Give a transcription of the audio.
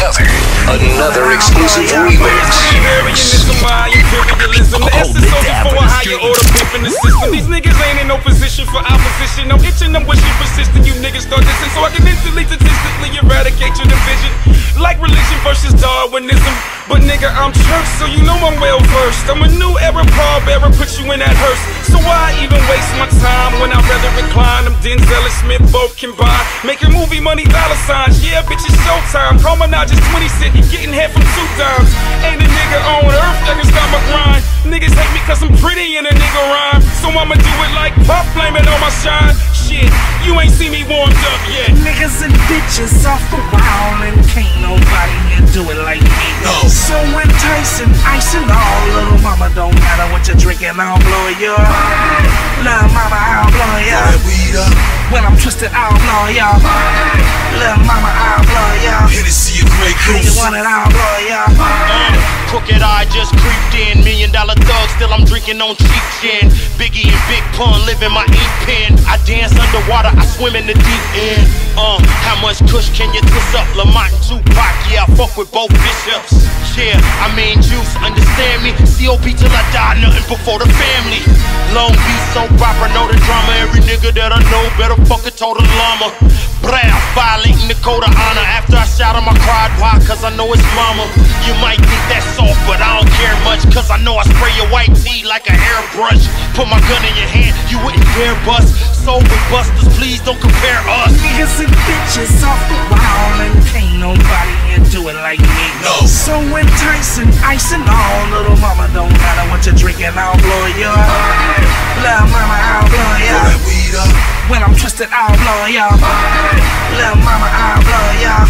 another, another exclusive remix. Imperialism, the essence of before a order pimping the system. These niggas ain't in no position for opposition. I'm itching, I'm wishing persistent. You niggas start dissing so I can instantly, statistically eradicate your division. Like religion versus Darwinism. But nigga, I'm church, so you know I'm well versed. I'm a new era pallbearer, put you in that hearse. So why even waste my time when I'd rather recline? I'm Denzel and Smith, both buy. Making movie money, dollar signs. Yeah, bitch, it's showtime. Promenade is 20 cent, getting head from two dimes. Ain't a nigga on earth that can stop my grind. Niggas hate me cause I'm pretty in a nigga rhyme. So I'ma do it like pop, blaming on my shine. Shit, you ain't see me warmed up yet. Niggas and bitches off the wall and can't nobody here do it like me. No. So when Tyson and all, little mama don't matter what you're drinking, I'll blow you. Little mama, I'll blow ya. When I'm twisted, I'll blow ya. Little mama, I'll blow ya. Hennessy, a Grey Goose. You Goose. want it, I'll blow you. Uh. Crooked I just creeped in. Million dollar thug, still I'm drinking on cheap gin. Biggie and Big Pun live in my ink pen. I dance underwater, I swim in the deep end. Uh, how much kush can you twist up? Lamont Tupac, yeah, I fuck with both bishops. Yeah, I mean juice, understand me. COP till I die, nothing before the family. Long Beach so opera, know the drama. Every nigga that I know better fuck a total llama. Blah, violating the code of honor. After I shot him, I cried, why? Cause I know it's mama. You might think that's soft, but I don't know I spray your white tee like a hairbrush. Put my gun in your hand, you wouldn't dare bust. Soul with busters, please don't compare us. Niggas and bitches off the wall and can't nobody here do it like me. No. So when Tyson icing all, little mama don't matter what you're drinking, I'll blow you. Little mama, I'll blow you. up, When I'm twisted, I'll blow you. Little mama, I'll blow you. Hennessy, a Grey